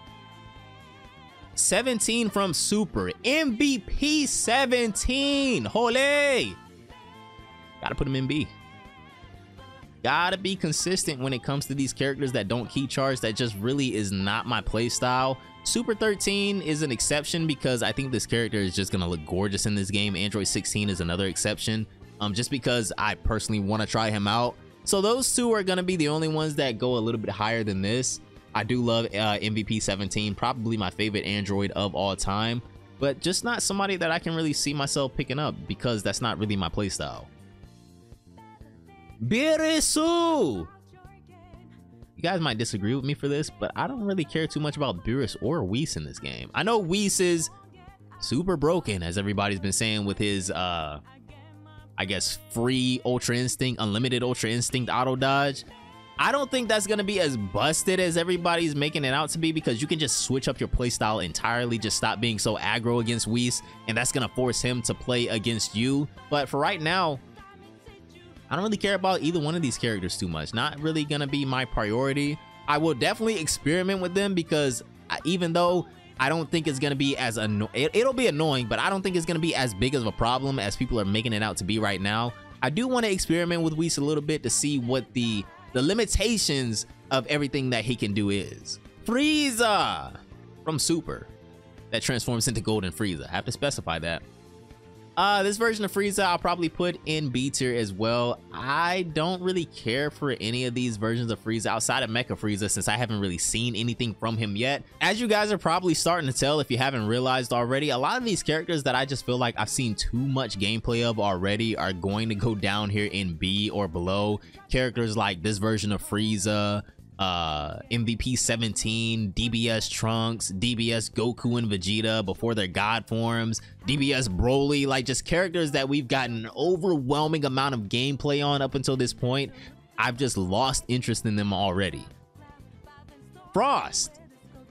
17 from Super. MVP 17. Hole! Gotta put him in B. Gotta be consistent when it comes to these characters that don't ki charge. That just really is not my playstyle. Super 13 is an exception because I think this character is just gonna look gorgeous in this game. Android 16 is another exception. Um, just because I personally want to try him out. So those two are gonna be the only ones that go a little bit higher than this. I do love uh, MVP 17, probably my favorite Android of all time, but just not somebody that I can really see myself picking up because that's not really my playstyle. Beerus! You guys might disagree with me for this, but I don't really care too much about Beerus or Whis in this game. I know Whis is super broken, as everybody's been saying with his, uh, I guess, free Ultra Instinct, unlimited Ultra Instinct auto dodge. I don't think that's going to be as busted as everybody's making it out to be because you can just switch up your playstyle entirely, just stop being so aggro against Whis, and that's going to force him to play against you. But for right now, I don't really care about either one of these characters too much. Not really gonna be my priority. I will definitely experiment with them because even though I don't think it's gonna be as anno it, will be annoying, but I don't think it's gonna be as big of a problem as people are making it out to be right now. I do want to experiment with Whis a little bit to see what the the limitations of everything that he can do is. Frieza from Super that transforms into Golden Frieza. I have to specify that. Uh, this version of Frieza I'll probably put in B tier as well. I don't really care for any of these versions of Frieza outside of Mecha Frieza since I haven't really seen anything from him yet. As you guys are probably starting to tell if you haven't realized already, a lot of these characters that I just feel like I've seen too much gameplay of already are going to go down here in B or below. Characters like this version of Frieza, uh MVP 17, DBS Trunks, DBS Goku and Vegeta before their god forms, DBS Broly, like just characters that we've gotten an overwhelming amount of gameplay on up until this point. I've just lost interest in them already. Frost.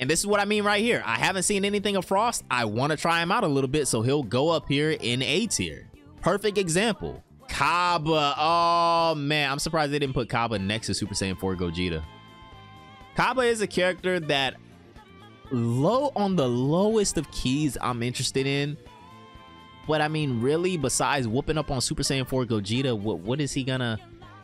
And this is what I mean right here. I haven't seen anything of Frost. I want to try him out a little bit, so he'll go up here in A tier. Perfect example. Cabba. Oh, man. I'm surprised they didn't put Cabba next to Super Saiyan 4 Gogeta. Cabba is a character that low on the lowest of keys I'm interested in. But I mean, really, besides whooping up on Super Saiyan 4 Gogeta, what what is he gonna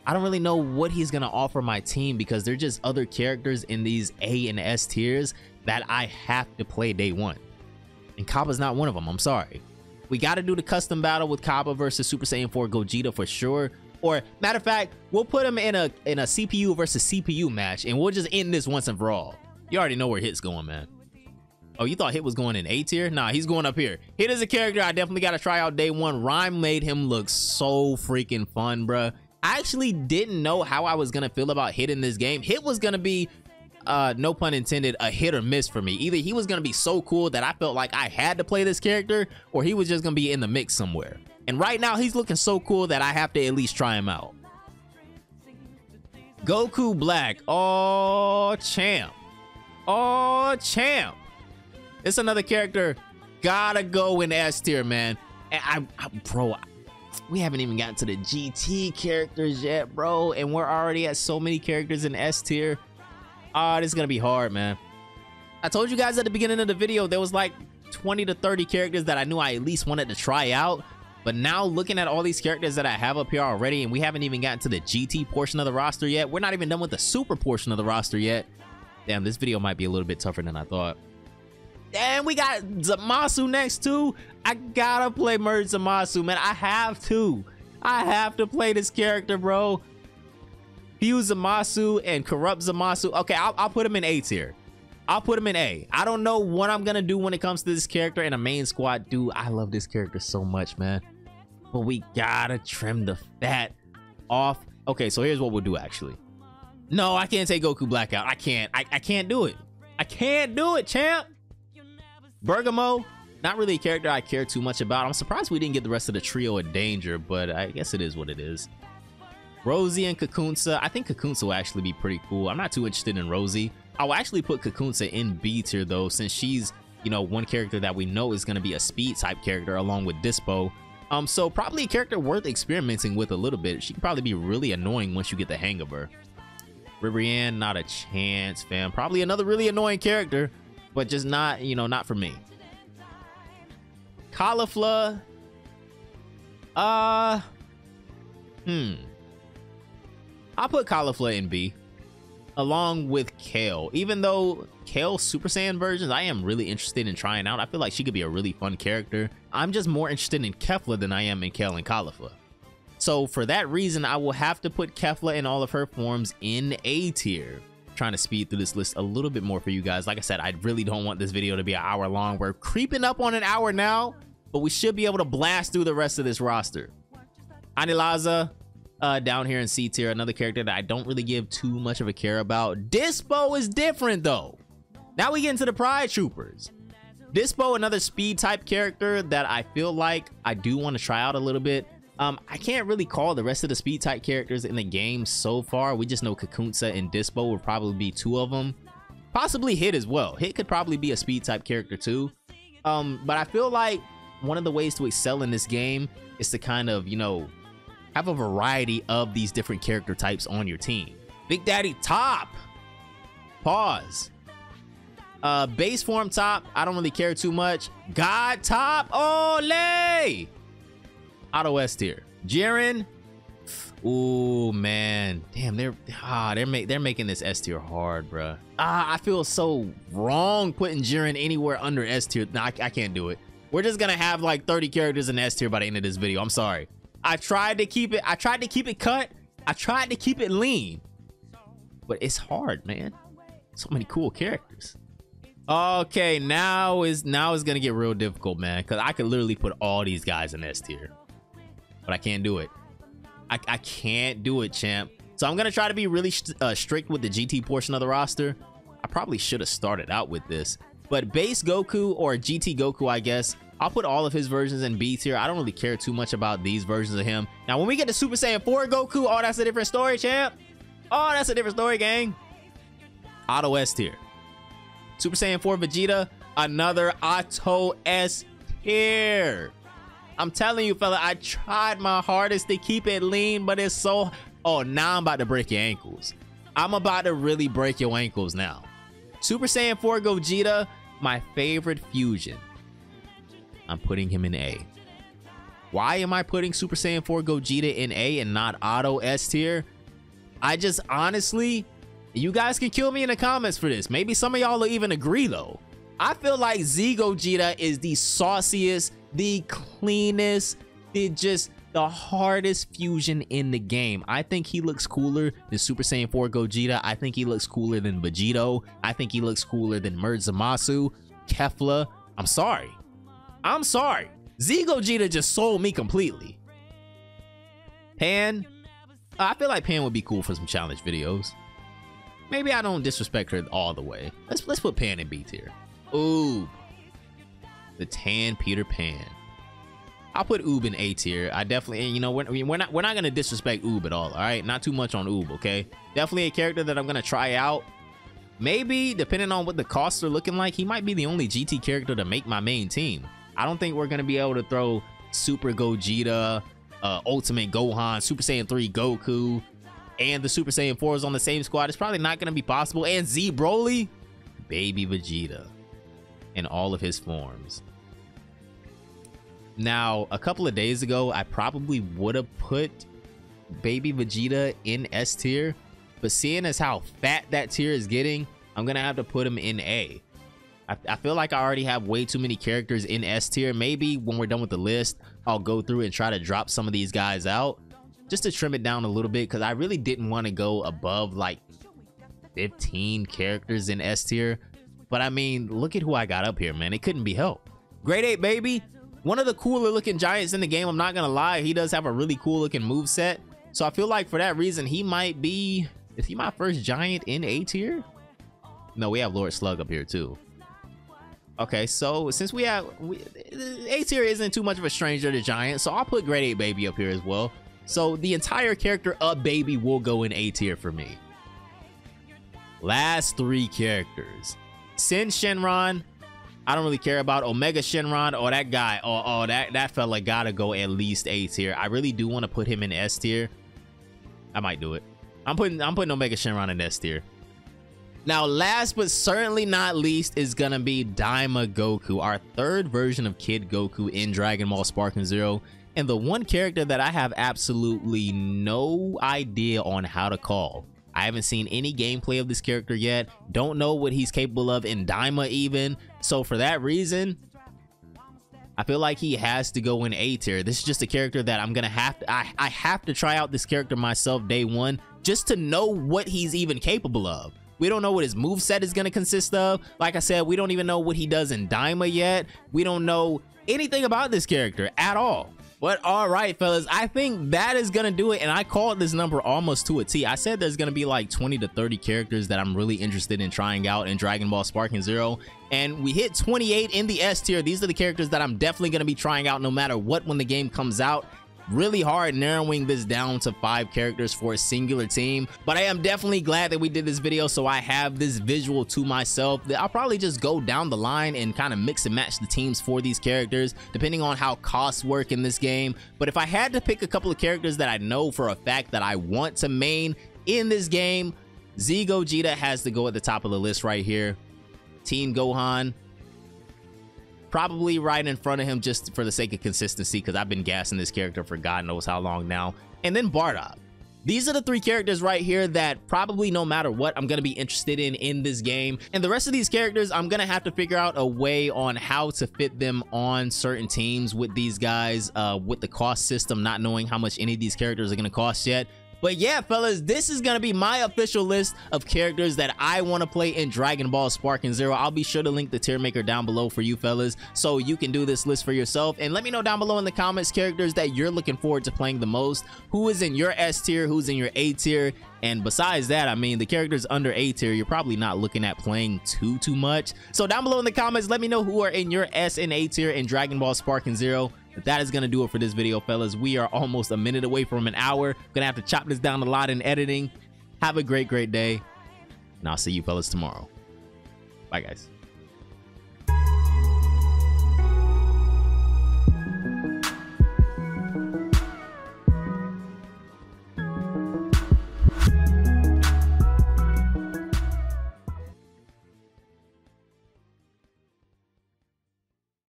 I don't really know what he's gonna offer my team because they're just other characters in these A and S tiers that I have to play day one. And Cabba's not one of them, I'm sorry. We gotta do the custom battle with Cabba versus Super Saiyan 4 Gogeta for sure. Or matter of fact, we'll put him in a in a CPU versus CPU match and we'll just end this once and for all. You already know where Hit's going, man. Oh, you thought Hit was going in A tier? Nah, he's going up here. Hit is a character I definitely got to try out day one. Rhyme made him look so freaking fun, bruh. I actually didn't know how I was gonna feel about Hit in this game. Hit was gonna be, uh, no pun intended, a hit or miss for me. Either he was gonna be so cool that I felt like I had to play this character, or he was just gonna be in the mix somewhere. And right now, he's looking so cool that I have to at least try him out. Goku Black. Oh, champ. Oh, champ. It's another character. Gotta go in S tier, man. I, I bro, we haven't even gotten to the GT characters yet, bro. And we're already at so many characters in S tier. Ah, oh, this is gonna be hard, man. I told you guys at the beginning of the video, there was like 20 to 30 characters that I knew I at least wanted to try out. But now looking at all these characters that I have up here already, and we haven't even gotten to the GT portion of the roster yet. We're not even done with the super portion of the roster yet. Damn, this video might be a little bit tougher than I thought. And we got Zamasu next too. I gotta play Merge Zamasu, man. I have to. I have to play this character, bro. Fuse Zamasu and Corrupt Zamasu. Okay, I'll, I'll put him in A tier. I'll put him in A. I don't know what I'm gonna do when it comes to this character in a main squad. Dude, I love this character so much, man. But we gotta trim the fat off. Okay, so here's what we'll do actually. No, I can't take Goku Blackout. I can't. I, I can't do it. I can't do it, champ. Bergamo, not really a character I care too much about. I'm surprised we didn't get the rest of the trio in danger, but I guess it is what it is. Rozie and Kakunsa. I think Kakunsa will actually be pretty cool. I'm not too interested in Rozie. I will actually put Kakunsa in B tier though, since she's, you know, one character that we know is going to be a speed type character along with Dispo. Um, so probably a character worth experimenting with a little bit. She can probably be really annoying once you get the hang of her. Ribrianne, not a chance, fam. Probably another really annoying character but just not, you know, not for me. Caulifla. Uh, hmm. I'll put Caulifla in B along with Kale. Even though Kale Super Saiyan versions, I am really interested in trying out. I feel like she could be a really fun character. I'm just more interested in Kefla than I am in Kale and Caulifla. So for that reason, I will have to put Kefla in all of her forms in A tier trying to speed through this list a little bit more for you guys. Like I said, I really don't want this video to be an hour long. We're creeping up on an hour now, but we should be able to blast through the rest of this roster. Anilaza, uh, down here in C tier, another character that I don't really give too much of a care about. Dispo is different though. Now we get into the Pride Troopers. Dispo, another speed type character that I feel like I do want to try out a little bit. Um, I can't really call the rest of the speed type characters in the game so far. We just know Kakunsa and Dispo would probably be two of them. Possibly Hit as well. Hit could probably be a speed type character too. Um, but I feel like one of the ways to excel in this game is to kind of, you know, have a variety of these different character types on your team. Big Daddy top. Pause. Uh, base form Toppo, I don't really care too much. God Toppo, ole! Auto S tier. Jiren. Oh man, damn, they're ah, they're make they're making this S tier hard, bruh. Ah, I feel so wrong putting Jiren anywhere under S tier. Nah, I, I can't do it. We're just gonna have like 30 characters in S tier by the end of this video. I'm sorry. I tried to keep it. I tried to keep it cut. I tried to keep it lean, but it's hard, man. So many cool characters. Okay, now is now is gonna get real difficult, man. Cause I could literally put all these guys in S tier but I can't do it. I, I can't do it, champ. So I'm to try to be really uh, strict with the GT portion of the roster. I probably should have started out with this. But base Goku or GT Goku, I guess, I'll put all of his versions in B tier. I don't really care too much about these versions of him. Now, when we get to Super Saiyan 4 Goku, oh, that's a different story, champ. Oh, that's a different story, gang. Auto S tier. Super Saiyan 4 Vegeta, another Auto S tier. I'm telling you, fella, I tried my hardest to keep it lean, but it's so... Oh, now I'm about to break your ankles. I'm about to really break your ankles now. Super Saiyan 4 Gogeta, my favorite fusion. I'm putting him in A. Why am I putting Super Saiyan 4 Gogeta in A and not Auto S tier? I just honestly, you guys can kill me in the comments for this. Maybe some of y'all will even agree though. I feel like Z Gogeta is the sauciest, the cleanest, the just the hardest fusion in the game. I think he looks cooler than Super Saiyan 4 Gogeta. I think he looks cooler than Vegito. I think he looks cooler than Merge Zamasu, Kefla. I'm sorry. I'm sorry. Z Gogeta just sold me completely. Pan, uh, I feel like Pan would be cool for some challenge videos. Maybe I don't disrespect her all the way. Let's let's put Pan in B tier. Ooh, the tan Peter Pan. I'll put Oob in A tier. I definitely, you know, we're, we're not we're not gonna disrespect Oob at all. All right, not too much on Oob. Okay, definitely a character that I'm gonna try out. Maybe depending on what the costs are looking like, he might be the only GT character to make my main team. I don't think we're gonna be able to throw Super Gogeta, uh, Ultimate Gohan, Super Saiyan 3 Goku, and the Super Saiyan 4s on the same squad. It's probably not gonna be possible. And Z Broly, Baby Vegeta, in all of his forms. Now, a couple of days ago, I probably would have put Baby Vegeta in S tier, but seeing as how fat that tier is getting, I'm gonna have to put him in A. I, I feel like I already have way too many characters in S tier. Maybe when we're done with the list, I'll go through and try to drop some of these guys out just to trim it down a little bit because I really didn't want to go above like 15 characters in S tier. But I mean, look at who I got up here, man. It couldn't be helped. Great Ape, baby. One of the cooler looking giants in the game. I'm not going to lie. He does have a really cool looking move set. So I feel like for that reason, he might be... Is he my first giant in A tier? No, we have Lord Slug up here too. Okay, so since we have we, A tier isn't too much of a stranger to Giant, so I'll put Great Ape Baby up here as well. So the entire character of Baby will go in A tier for me. Last three characters. Syn Shenron, I don't really care about Omega Shenron or oh, that guy. Oh, oh, that, that fella gotta go at least A tier. I really do want to put him in S tier. I might do it. I'm putting I'm putting Omega Shenron in S tier. Now, last but certainly not least is gonna be Daima Goku, our third version of Kid Goku in Dragon Ball Sparking Zero, and the one character that I have absolutely no idea on how to call. I haven't seen any gameplay of this character yet, don't know what he's capable of in Daima even, so for that reason, I feel like he has to go in A tier. This is just a character that I'm gonna have to, I, I have to try out this character myself day one, just to know what he's even capable of. We don't know what his move set is going to consist of. Like I said, we don't even know what he does in Daima yet. We don't know anything about this character at all. But all right, fellas, I think that is going to do it. And I called this number almost to a T. I said there's going to be like 20 to 30 characters that I'm really interested in trying out in Dragon Ball Sparking Zero. And we hit 28 in the S tier. These are the characters that I'm definitely going to be trying out no matter what when the game comes out really hard narrowing this down to five characters for a singular team but i am definitely glad that we did this video so i have this visual to myself that i'll probably just go down the line and kind of mix and match the teams for these characters depending on how costs work in this game. But if i had to pick a couple of characters that i know for a fact that i want to main in this game z gogeta has to go at the top of the list right here. Teen gohan probably right in front of him just for the sake of consistency because I've been gassing this character for God knows how long now. And then Bardock. These are the three characters right here that probably no matter what I'm going to be interested in in this game. And the rest of these characters, I'm going to have to figure out a way on how to fit them on certain teams with these guys uh, with the cost system, not knowing how much any of these characters are going to cost yet. But yeah, fellas, this is gonna be my official list of characters that I want to play in Dragon Ball Sparking Zero. I'll be sure to link the tier maker down below for you fellas so you can do this list for yourself. And let me know down below in the comments characters that you're looking forward to playing the most. Who is in your S tier, who's in your A tier, and besides that, I mean, the characters under A tier, you're probably not looking at playing too, too much. So down below in the comments, let me know who are in your S and A tier in Dragon Ball Sparking Zero. But that is going to do it for this video, fellas. We are almost a minute away from an hour. Gonna have to chop this down a lot in editing. Have a great, great day. And I'll see you fellas tomorrow. Bye, guys.